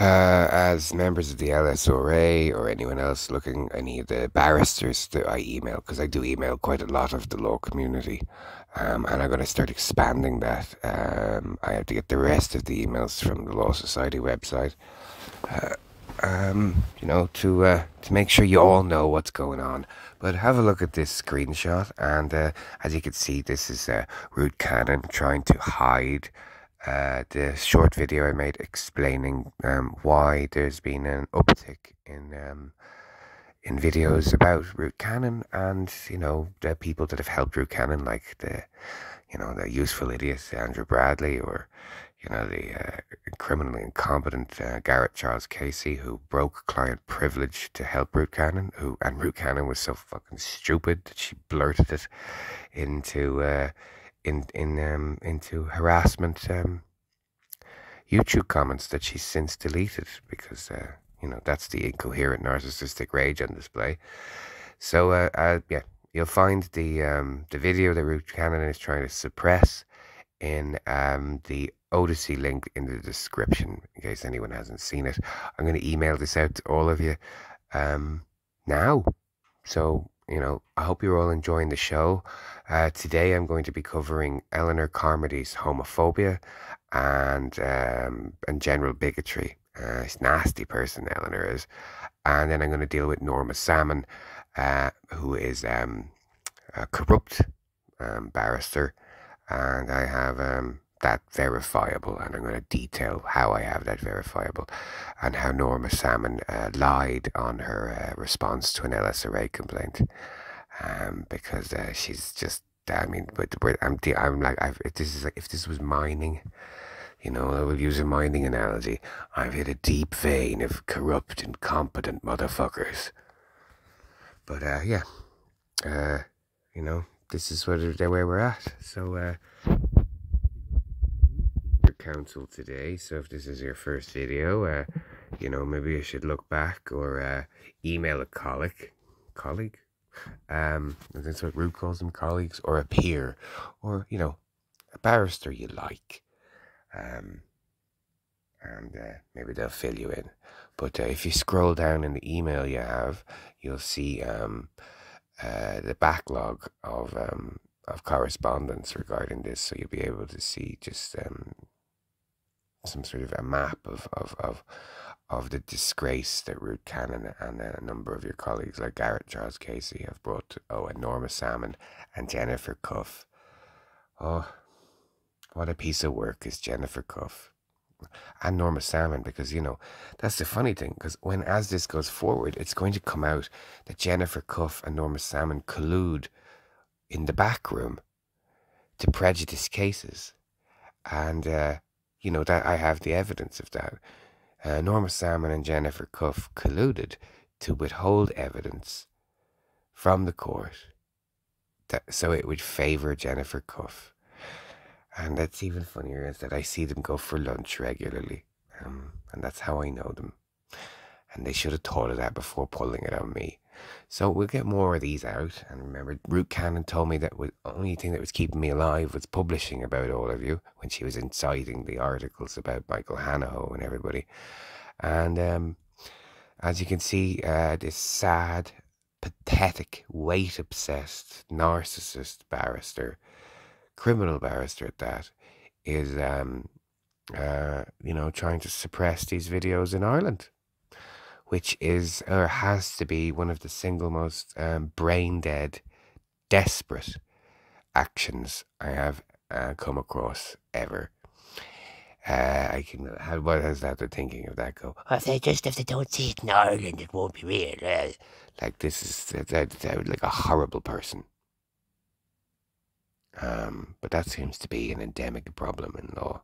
Uh, as members of the LSRA or anyone else looking, any of the barristers that I email, because I do email quite a lot of the law community, um, and I'm going to start expanding that. Um, I have to get the rest of the emails from the Law Society website, uh, um, you know, to uh, to make sure you all know what's going on. But have a look at this screenshot, and uh, as you can see, this is uh, Ruth Cannon trying to hide uh, the short video I made explaining um, why there's been an uptick in um, in videos about Ruth Cannon and you know the people that have helped Ruth Cannon, like the you know the useful idiot Andrew Bradley, or you know the uh, criminally incompetent uh, Garrett Charles Casey, who broke client privilege to help Ruth Cannon, who and Ruth Cannon was so fucking stupid that she blurted it into uh, in in um, into harassment um, YouTube comments that she's since deleted because uh, you know that's the incoherent narcissistic rage on display. So uh, uh, yeah, you'll find the um, the video that Ruth Cannon is trying to suppress in um, the Odysee link in the description in case anyone hasn't seen it. I'm going to email this out to all of you um, now. So you know, I hope you're all enjoying the show. Uh, today I'm going to be covering Eleanor Carmody's homophobia and um, and general bigotry. Uh, nasty person, Eleanor is. And then I'm going to deal with Norma Salmon, uh, who is um, a corrupt um, barrister. And I have um, that verifiable, and I'm going to detail how I have that verifiable and how Norma Salmon uh, lied on her uh, response to an LSRA complaint. Um, because uh, she's just, I mean, but, but I'm, I'm like, I've, if this is like, if this was mining, you know, I will use a mining analogy. I've hit a deep vein of corrupt, incompetent motherfuckers. But uh, yeah, uh, you know, this is what where we're at. So. Council today. So if this is your first video, uh, you know, maybe you should look back or uh, email a colleague, colleague. Um, that's what Ruth calls them, colleagues, or a peer, or you know, a barrister you like. Um, and uh, maybe they'll fill you in. But uh, if you scroll down in the email you have, you'll see um, uh, the backlog of um, of correspondence regarding this. So you'll be able to see just um, some sort of a map of, of, of, of the disgrace that Ruth Cannon and a number of your colleagues like Garrett Charles Casey have brought to, oh, and Norma Salmon and Jennifer Cuff. Oh, what a piece of work is Jennifer Cuff and Norma Salmon because you know that's the funny thing because when as this goes forward it's going to come out that Jennifer Cuff and Norma Salmon collude in the back room to prejudice cases and uh, you know, that I have the evidence of that. Uh, Norma Salmon and Jennifer Cuff colluded to withhold evidence from the court that, so it would favor Jennifer Cuff. And that's even funnier is that I see them go for lunch regularly. Um, and that's how I know them. And they should have thought of that before pulling it on me. So we'll get more of these out. And remember, Ruth Cannon told me that the only thing that was keeping me alive was publishing about all of you when she was inciting the articles about Michael Hanaho and everybody. And um, as you can see, uh, this sad, pathetic, weight obsessed, narcissist barrister, criminal barrister at that, is, um, uh, you know, trying to suppress these videos in Ireland which is or has to be one of the single most um, brain dead, desperate actions I have uh, come across ever. Uh, I can. How, what is that? The thinking of that go? if they just if they don't see it in Ireland, it won't be real. Uh, like this is like a horrible person. Um, but that seems to be an endemic problem in law.